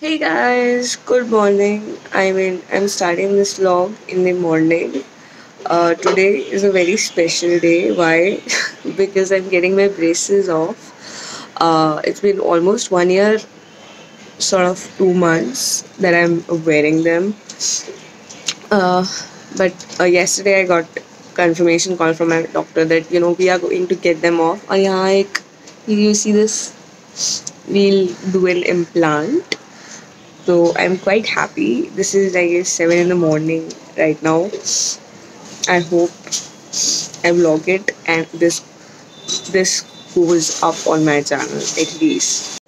Hey guys, good morning. I mean, I'm starting this vlog in the morning. Uh, today is a very special day. Why? because I'm getting my braces off. Uh, it's been almost one year, sort of two months that I'm wearing them. Uh, but uh, yesterday I got confirmation call from my doctor that you know we are going to get them off. Yeah, like, you see this? We'll do an implant so I'm quite happy. This is I guess seven in the morning right now. I hope I vlog it and this this goes up on my channel at least.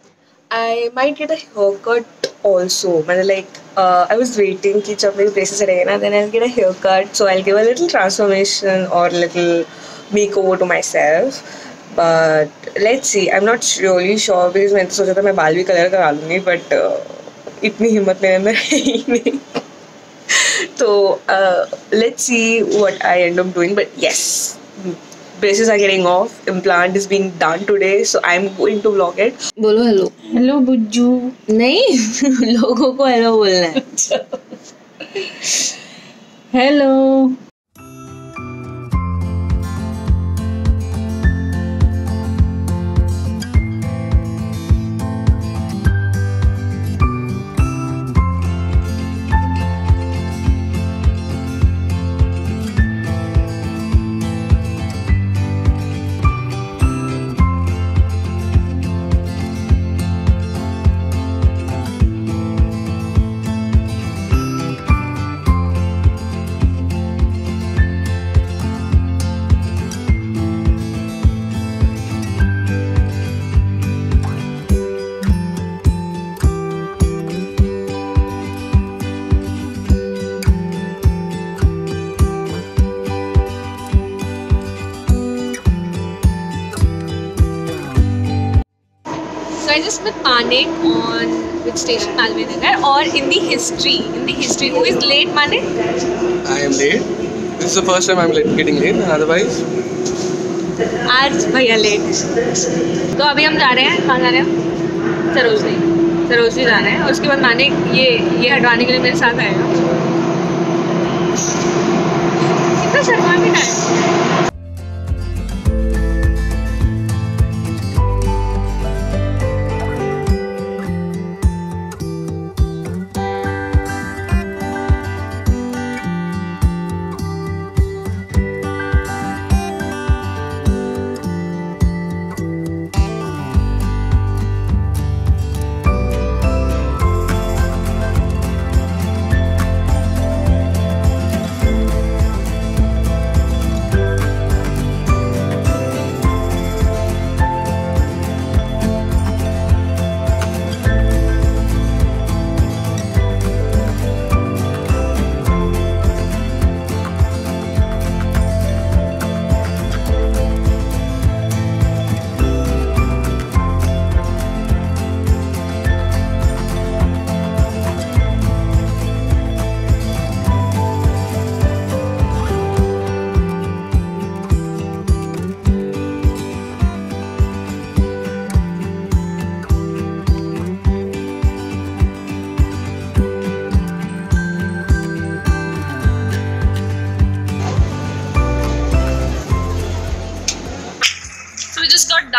I might get a haircut also. But like uh, I was waiting ki jab meri braces na, then I'll get a haircut. So I'll give a little transformation or little makeover to myself. But let's see. I'm not really sure because I thought I will color but uh, इतनी हिम्मत मेरे अंदर है नहीं। तो let's see what I end up doing but yes braces are getting off. Implant is being done today so i'm going to vlog it. बोलो hello hello Bujju. नहीं लोगों को हेलो बोलना है। हेलो में panic on which station Malviya Nagar और in the history in the history who is late माने? I am late this is the first time I am late getting late otherwise आज भैया late तो अभी हम जा रहे हैं कहाँ जा रहे हैं सरोजनी सरोजनी जा रहे हैं उसके बाद माने ये ये हटवाने के लिए मेरे साथ आए हैं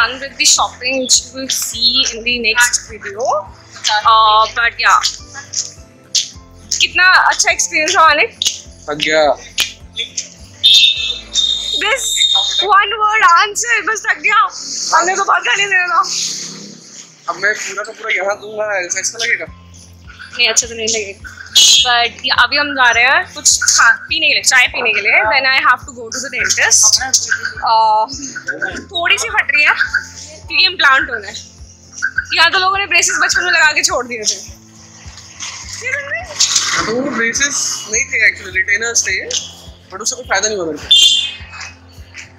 done with the shopping, which you will see in the next video. Uh, but yeah, कितना अच्छा experience रहा मानिक? थक गया This one word answer बस गया. हमने तो बात करने देना. अब मैं पूरा का पूरा यहाँ दूँगा ऐसा अच्छा लगेगा नहीं अच्छा तो नहीं लगेगा. But yeah, अभी हम जा रहे हैं कुछ खा पीने के लिए चाय पीने के लिए. Then I have to go to the dentist. Uh, थोड़ी सी फट रही है क्योंकि इम्प्लांट होना है. यहाँ तो लोगों ने ब्रेसेस बचपन में लगा के छोड़ दिए थे. तो वो ब्रेसेस नहीं थे एक्चुअली रिटेनर्स थे बट उससे कोई फ़ायदा नहीं हुआ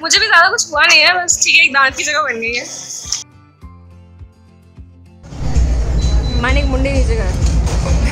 मुझे भी ज़्यादा कुछ हुआ नहीं है बस ठीक है एक दांत की जगह बन गई है मैंने एक मुंडे नीचे कर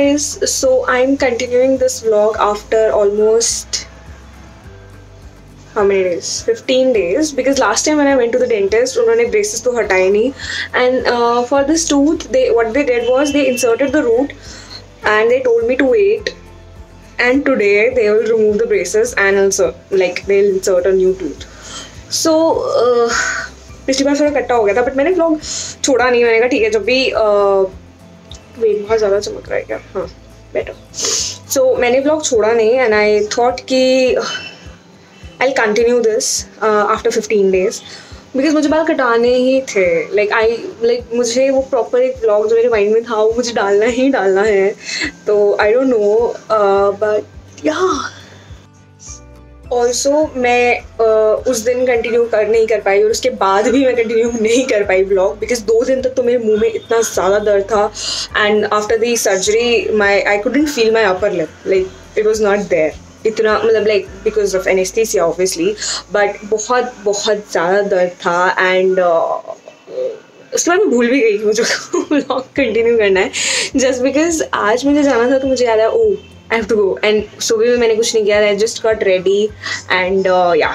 guys, so I'm continuing this vlog after almost how many days? 15 days because last time when I went to the dentist, उन्होंने braces तो हटाए नहीं and uh, for this tooth they what they did was they inserted the root and they told me to wait and today they will remove the braces and also like they'll insert a new tooth. So uh, पिछली बार थोड़ा कट्टा हो गया था but मैंने vlog छोड़ा नहीं मैंने कहा ठीक है जब भी uh, वेट बहुत ज़्यादा चमक रहा है क्या? हाँ बेटर सो मैंने ब्लॉग छोड़ा नहीं एंड आई थॉट कि I continue this after fifteen days because मुझे बाल कटाने ही थे. लाइक आई लाइक मुझे वो प्रॉपर एक ब्लॉग जो मेरे माइंड में था, वो मुझे डालना ही डालना है. तो I don't know but yeah also मैं uh, उस दिन कंटिन्यू कर नहीं कर पाई और उसके बाद भी मैं कंटिन्यू नहीं कर पाई ब्लॉग बिकॉज़ दो दिन तक तो मेरे मुँह में इतना ज़्यादा दर्द था and after the surgery my I couldn't feel my upper lip like it was not there इतना मतलब like because of anaesthesia obviously but बहुत बहुत ज़्यादा दर्द था एंड उसके बाद मैं भूल भी गई मुझे ब्लॉग कंटिन्यू करना है। जस्ट बिकॉज़ आज मुझे जाना था तो मुझे याद है ओ I have to go and सुबह में मैंने कुछ नहीं किया. I just got ready and yeah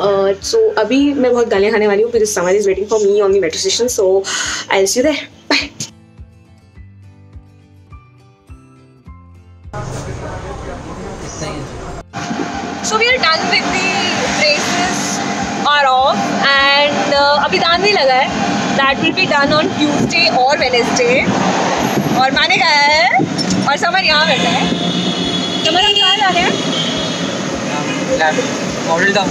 so अभी मैं बहुत गालियाँ खाने वाली हूँ because Samar is waiting for me on metro station so I see there bye So we are done with the braces are off and uh, अभी दान नहीं लगा है. That will be done on Tuesday और Wednesday. और मैंने कहा है और समर यहाँ बैठा है। समर हम कहाँ जा रहे हैं? मॉडल टाउन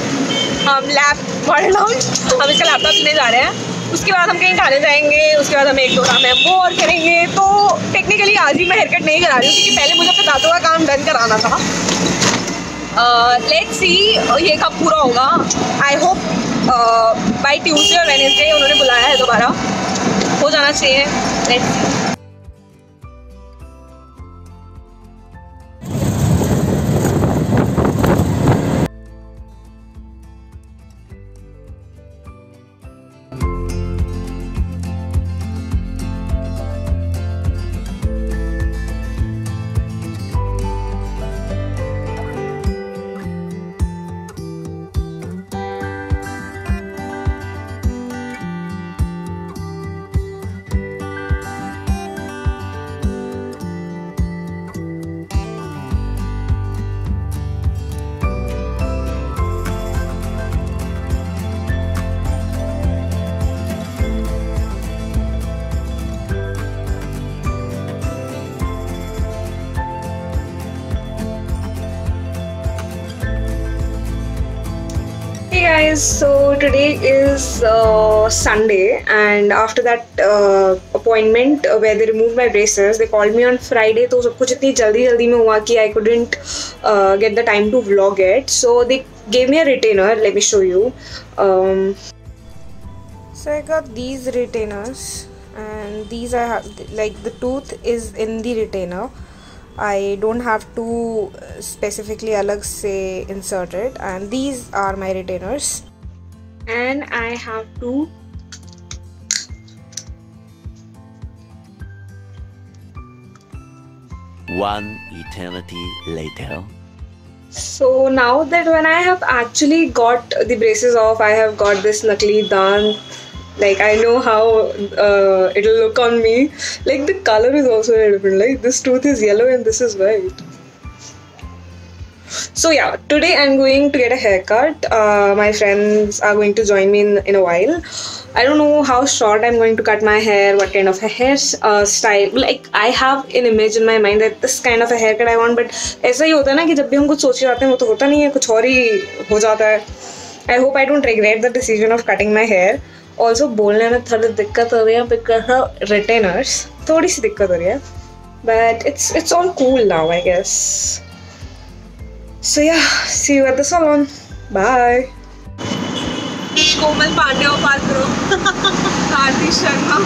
हम लैप मॉडल टाउन हम इसका लैपटॉप लेने जा रहे हैं। उसके बाद हम कहीं खाने जाएँगे उसके बाद हम एक दो काम है वो और करेंगे। तो टेक्निकली आज ही मैं हेयर कट नहीं करा रही हूँ क्योंकि पहले मुझे अपने दांतों का काम डन कराना था। लेट्स सी ये कब पूरा होगा। आई होप बाय ट्यूजडे और वेनेसडे उन्होंने बुलाया है दोबारा। हो जाना चाहिए। Let's see guys, so today is uh, Sunday, and after that uh, appointment uh, where they removed my braces, they called me on Friday. तो सब कुछ इतनी जल्दी जल्दी में हुआ कि I couldn't uh, get the time to vlog it. So they gave me a retainer. Let me show you. Um, so I got these retainers, and these I have like the tooth is in the retainer. I don't have to uh, specifically alag say insert it and these are my retainers and I have to One eternity later. so now that when I have actually got the braces off I have got this nakli dant like I know how uh, it'll look on me like the color is also very different like this tooth is yellow and this is white So yeah, today I'm going to get a haircut. Uh, my friends are going to join me in, in a while. I don't know how short I'm going to cut my hair, what kind of a hair uh, style. Like I have an image in my mind that this kind of a haircut I want, but ऐसा ही होता है ना कि जब भी हम कुछ सोच जाते हैं वो तो होता नहीं है कुछ और ही हो जाता है I hope I don't regret the decision of cutting my hair also बोलने में थोड़ी दिक्कत हो रही है बिकॉज़ रिटेनर्स थोड़ी सी दिक्कत हो रही है। But it's it's all cool now I guess so yeah see you at the salon bye Komal Pandey और पात्रो आरती Sharma.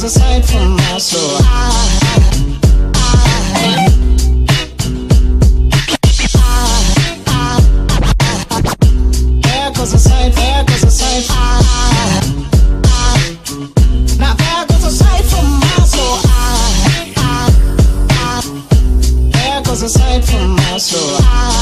Goes a from my soul. Goes sight, there goes goes sight from my soul. Goes from my soul.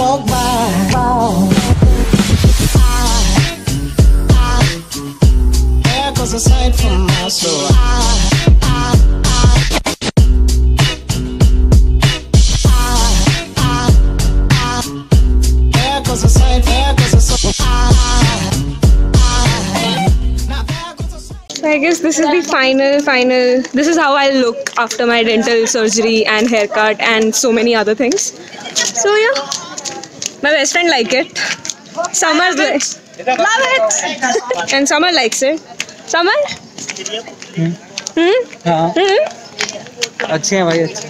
Walked by. Goes a sight from my soul. So I guess this is the final, final. This is how I look after my dental surgery and haircut and so many other things. So yeah, my best friend like it. Summer like, love it, and Summer likes it. Summer. Hmm. हाँ Hmm. अच्छे हैं भाई अच्छे